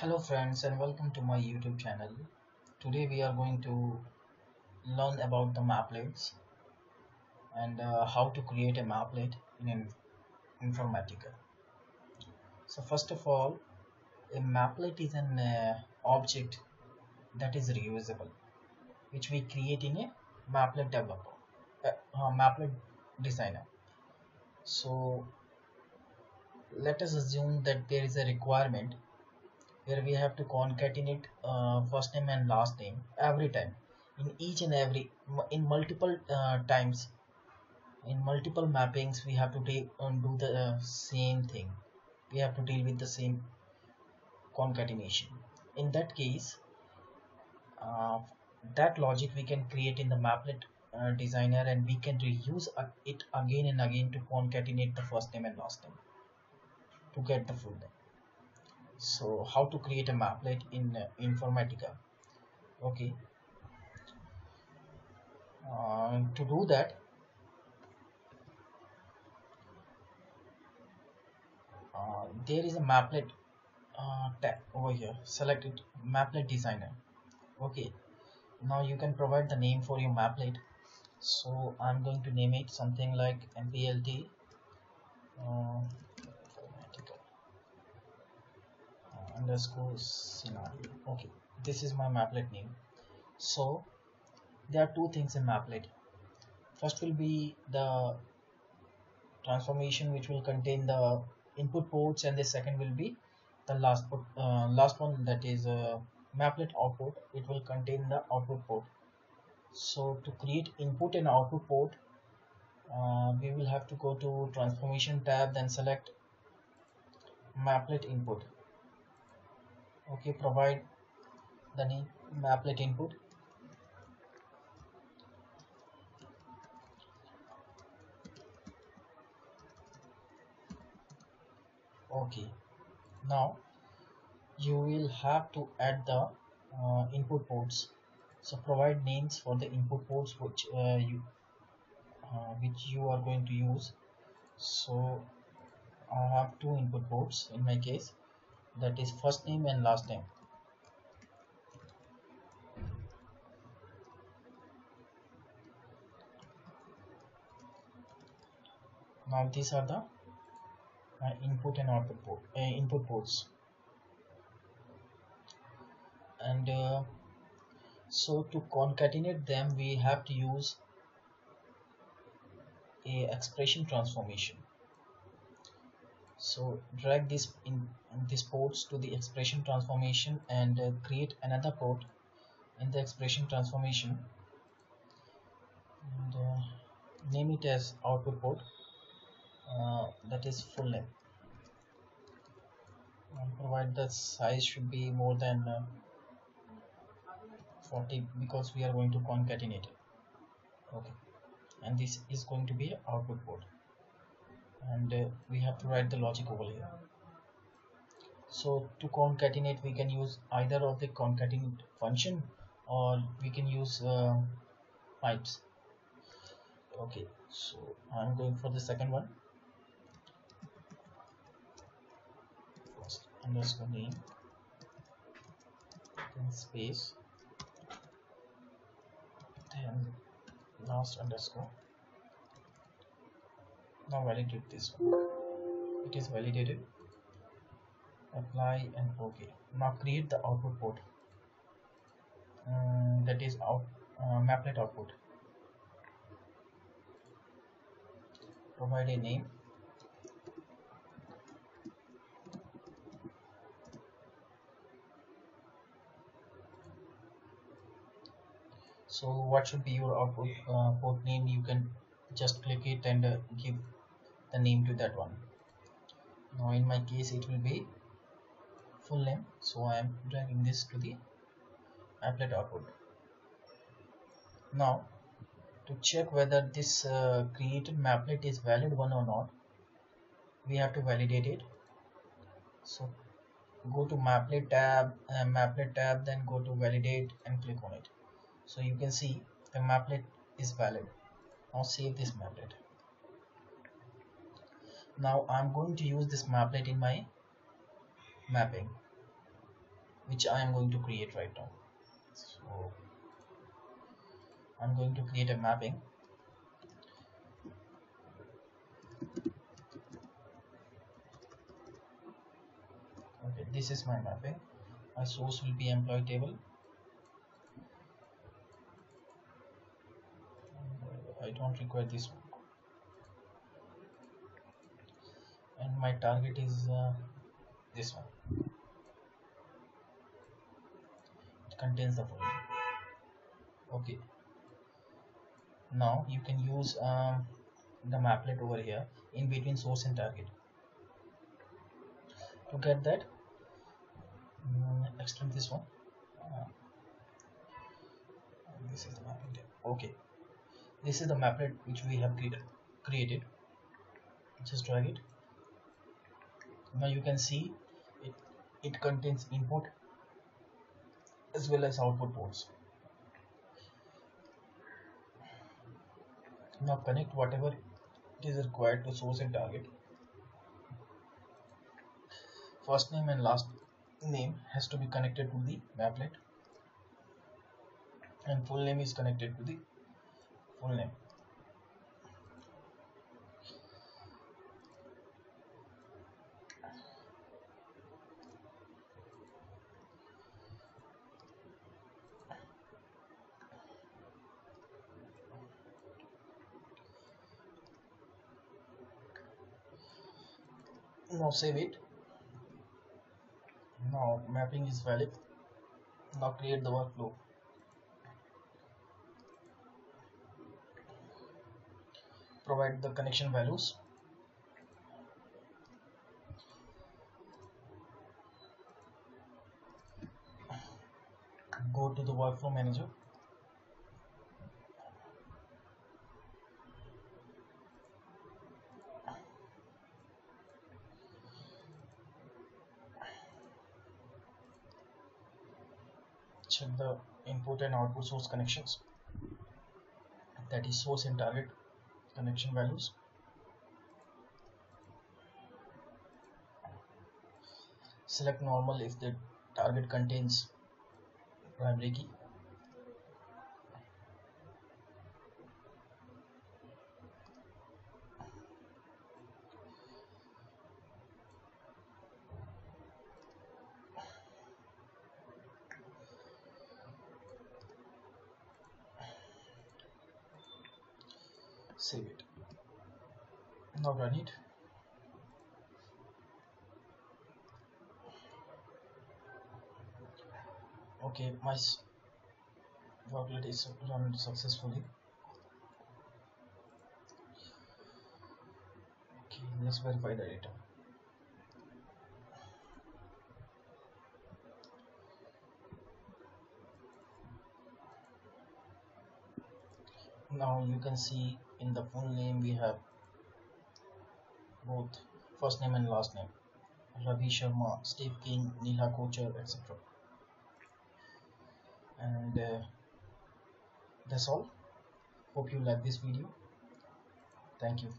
Hello friends and welcome to my YouTube channel. Today we are going to learn about the mapplets and uh, how to create a mapplet in Informatica. So first of all, a mapplet is an uh, object that is reusable which we create in a mapplet developer, uh, uh, mapplet designer. So let us assume that there is a requirement where we have to concatenate uh, first name and last name every time. In each and every in multiple uh, times in multiple mappings we have to and do the uh, same thing. We have to deal with the same concatenation. In that case uh, that logic we can create in the mapplet uh, designer and we can reuse uh, it again and again to concatenate the first name and last name to get the full name so how to create a mapplet in uh, informatica. Okay. Uh, to do that uh, there is a mapplet uh, tab over here. Select it mapplet designer. Okay. Now you can provide the name for your mapplet. So I'm going to name it something like mplt uh, underscore scenario. Okay this is my mapplet name. So there are two things in mapplet. First will be the transformation which will contain the input ports and the second will be the last put, uh, last one that is uh, mapplet output. It will contain the output port. So to create input and output port uh, we will have to go to transformation tab then select mapplet input okay provide the name mapplet input. Okay now you will have to add the uh, input ports so provide names for the input ports which uh, you uh, which you are going to use. So I have two input ports in my case that is first name and last name. Now these are the uh, input and output port, uh, input ports. And uh, so to concatenate them we have to use a expression transformation so drag this in, this ports to the expression transformation and uh, create another port in the expression transformation. And uh, name it as output port uh, that is full name and provide the size should be more than uh, 40 because we are going to concatenate it. Okay. And this is going to be output port and uh, we have to write the logic over here. So to concatenate we can use either of the concatenate function or we can use uh, pipes. Okay so I'm going for the second one. First underscore name then space. Then last underscore now validate this one. It is validated. Apply and ok. Now create the output port. Um, that is out uh, mapplet output. Provide a name. So what should be your output uh, port name? You can just click it and uh, give the name to that one. Now in my case it will be full name. So I am dragging this to the mapplet output. Now to check whether this uh, created mapplet is valid one or not we have to validate it. So go to mapplet tab uh, mapplet tab then go to validate and click on it. So you can see the mapplet is valid. Now save this mapplet now I'm going to use this mapplet in my mapping which I am going to create right now. So I'm going to create a mapping. Okay this is my mapping. My source will be employee table. I don't require this one and my target is uh, this one. It contains the following. Okay. Now you can use um, the mapplet over here in between source and target. To get that um, extend this one. Uh, this is the mapping okay. This is the mapplet which we have created. Just drag it now you can see it it contains input as well as output ports. Now connect whatever it is required to source and target. First name and last name has to be connected to the mapplet and full name is connected to the full name now save it. Now mapping is valid. Now create the workflow. Provide the connection values. Go to the workflow manager check the input and output source connections. That is source and target connection values. Select normal if the target contains primary key save it. Now run it okay my workload is run successfully. Okay let's verify the data. Now you can see in the full name we have both first name and last name Ravi Sharma, Steve King, Neha Kocher etc. And uh, that's all. Hope you like this video. Thank you.